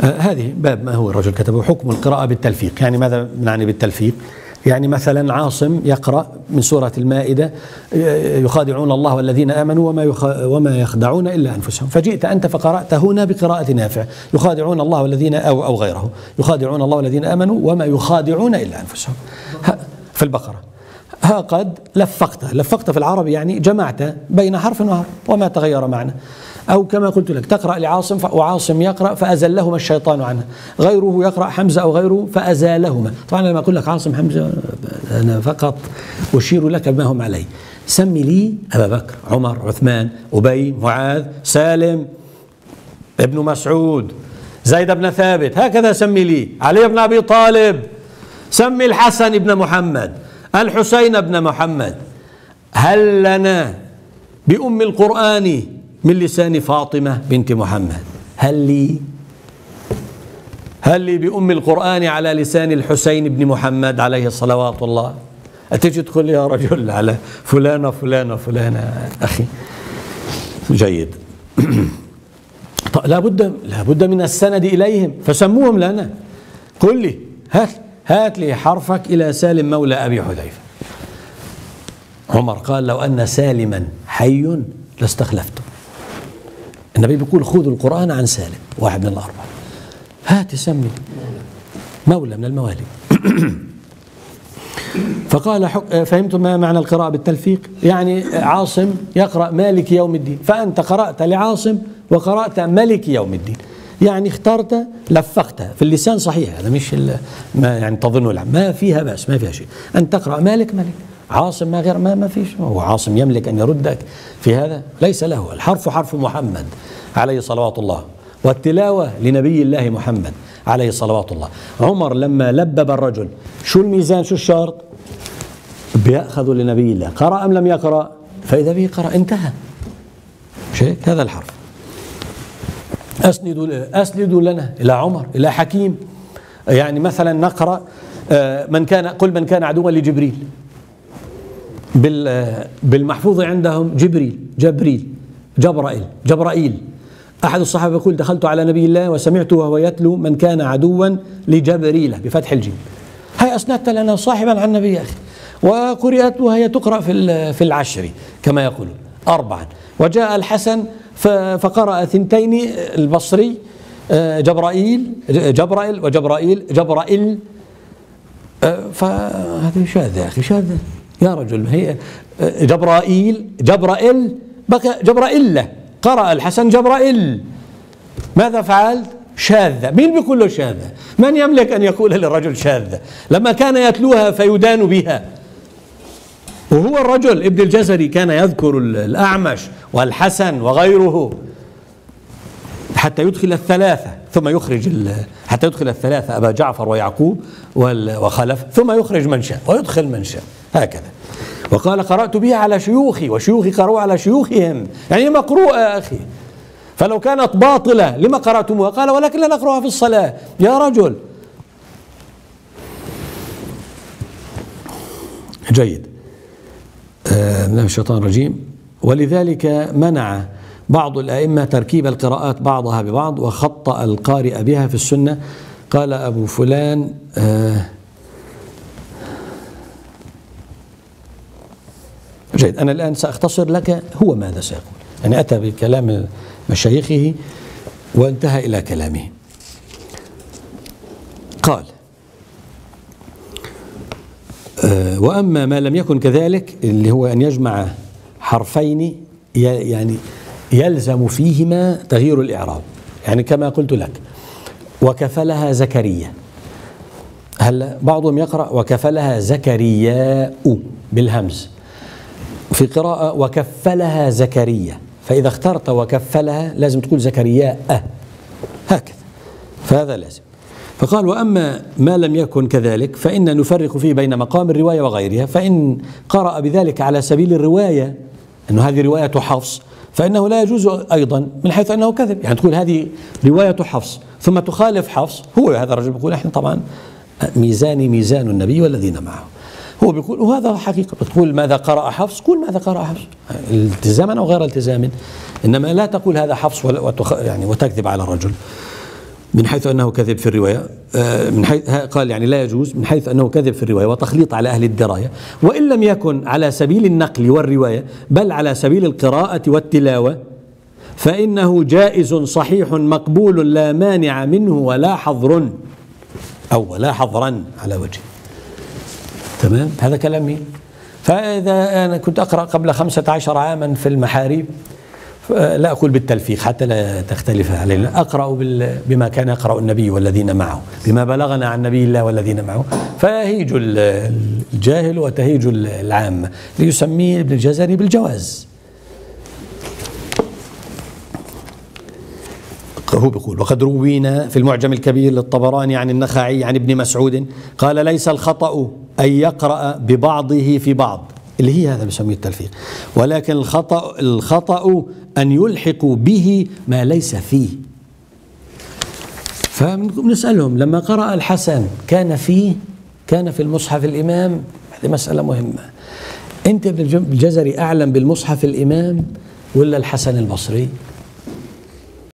آه هذه باب ما هو الرجل كتبه حكم القراءة بالتلفيق. يعني ماذا نعني بالتلفيق؟ يعني مثلا عاصم يقرأ من سورة المائدة يخادعون الله والذين آمنوا وما, وما يخدعون إلا أنفسهم. فجئت أنت فقرأت هنا بقراءة نافع. يخادعون الله والذين أو, أو غيره. يخادعون الله والذين آمنوا وما يخادعون إلا أنفسهم. في البقرة. ها قد لفقت لفقت في العربي يعني جمعت بين حرف وحرف وما تغير معنى. أو كما قلت لك تقرأ لعاصم وعاصم يقرأ فأزلهما الشيطان عنه. غيره يقرأ حمزة أو غيره فأزالهما. طبعا لما أقول لك عاصم حمزة أنا فقط أشير لك بما هم عليه. سمي لي أبا بكر عمر عثمان أبي معاذ سالم ابن مسعود زيد بن ثابت. هكذا سمي لي. علي بن أبي طالب. سمي الحسن بن محمد. الحسين بن محمد هل لنا بأم القرآن من لسان فاطمة بنت محمد؟ هل لي؟ هل لي بأم القرآن على لسان الحسين بن محمد عليه صلوات الله أتجي تقول يا رجل على فلانة فلانة فلانة أخي. جيد. لا بد لا بد من السند إليهم فسموهم لنا. قل لي هات هات لي حرفك إلى سالم مولى أبي حذيفة. عمر قال لو أن سالما حي لاستخلفته. النبي بيقول خذوا القرآن عن سالم واحد من الأربعة. هات سمي مولى من الموالي. فقال فهمتم ما معنى القراءة بالتلفيق؟ يعني عاصم يقرأ مالك يوم الدين. فأنت قرأت لعاصم وقرأت ملك يوم الدين. يعني اخترت لفقت. في اللسان صحيح هذا مش ما يعني تظن العام ما فيها بأس ما فيها شيء. أن تقرأ مالك ملك عاصم ما غير ما ما فيش. هو عاصم يملك أن يردك في هذا. ليس له. الحرف حرف محمد عليه صلوات الله والتلاوة لنبي الله محمد عليه صلوات الله. عمر لما لبب الرجل شو الميزان؟ شو الشرط؟ بيأخذ لنبي الله. قرأ أم لم يقرأ؟ فإذا به قرأ انتهى. شيء؟ هذا الحرف. أسندوا أسندوا لنا إلى عمر إلى حكيم. يعني مثلا نقرأ آه، من كان قل من كان عدوا لجبريل. بالمحفوظ عندهم جبريل جبريل جبرائيل جبرائيل. أحد الصحابة يقول دخلت على نبي الله وسمعته وهو يتلو من كان عدوا لجبريل بفتح الجيم. هاي أسندت لنا صاحبا عن النبي يا أخي. وقرأت وهي تقرأ في في العشر كما يقولون. أربعا. وجاء الحسن فقرأ ثنتين البصري آه، جبرائيل جبرائيل وجبرائيل جبرائيل. آه، فهذا شاذ يا أخي؟ شاذ يا رجل هي جبرائيل جبرائيل بقى جبرائيل قرأ الحسن جبرائيل. ماذا فعلت؟ شاذة. مين بيقول له شاذة؟ من يملك أن يقول للرجل شاذة؟ لما كان يتلوها فيدان بها. وهو الرجل ابن الجزري كان يذكر الأعمش والحسن وغيره. حتى يدخل الثلاثة ثم يخرج حتى يدخل الثلاثة أبا جعفر ويعقوب وخلف ثم يخرج من شاء ويدخل من شاء هكذا. وقال قرأت بها على شيوخي وشيوخي قرأوا على شيوخهم. يعني مقروءة يا أخي. فلو كانت باطلة لما قرأتموها؟ قال ولكن لا نقرأها في الصلاة. يا رجل. جيد. من الشيطان الرجيم. ولذلك منع بعض الأئمة تركيب القراءات بعضها ببعض وخطأ القارئ بها في السنة. قال أبو فلان آه جيد أنا الآن سأختصر لك هو ماذا سيقول. يعني أتى بكلام مشايخه وانتهى إلى كلامه قال آه، وأما ما لم يكن كذلك اللي هو أن يجمع حرفين يعني يلزم فيهما تغيير الإعراب. يعني كما قلت لك وكفلها زكريا. هل بعضهم يقرأ وكفلها زكرياء بالهمز. في قراءة وكفلها زكريا. فإذا اخترت وكفلها لازم تقول زكرياء هكذا. فهذا لازم. فقال وأما ما لم يكن كذلك فإن نفرق فيه بين مقام الرواية وغيرها. فإن قرأ بذلك على سبيل الرواية أنه هذه رواية حفص فإنه لا يجوز أيضا من حيث أنه كذب. يعني تقول هذه رواية حفص ثم تخالف حفص. هو هذا الرجل يقول إحنا طبعا ميزاني ميزان النبي والذين معه. هو بيقول وهذا حقيقة. بتقول ماذا قرأ حفص؟ قول ماذا قرأ حفص. التزاما أو غير التزام. إنما لا تقول هذا حفص وتخ يعني وتكذب على الرجل. من حيث أنه كذب في الرواية آه، من حيث قال يعني لا يجوز من حيث أنه كذب في الرواية وتخليط على أهل الدراية. وإن لم يكن على سبيل النقل والرواية بل على سبيل القراءة والتلاوة فإنه جائز صحيح مقبول لا مانع منه ولا حظر أو ولا حظرا على وجه. تمام؟ هذا كلام مين؟ فإذا أنا كنت أقرأ قبل خمسة عشر عاما في المحاريب لا أقول بالتلفيق حتى لا تختلف علينا أقرأ بما كان يقرأ النبي والذين معه بما بلغنا عن نبي الله والذين معه. فيهيج الجاهل وتهيج العامة ليسميه ابن الجزري بالجواز. هو بيقول وقد روينا في المعجم الكبير للطبراني عن النخعي عن ابن مسعود قال ليس الخطأ أن يقرأ ببعضه في بعض. اللي هي هذا بسميه التلفيق. ولكن الخطأ الخطأ أن يلحقوا به ما ليس فيه. فنسألهم لما قرأ الحسن كان فيه كان في المصحف الإمام هذه مسألة مهمة. أنت بالجزري أعلم بالمصحف الإمام ولا الحسن البصري؟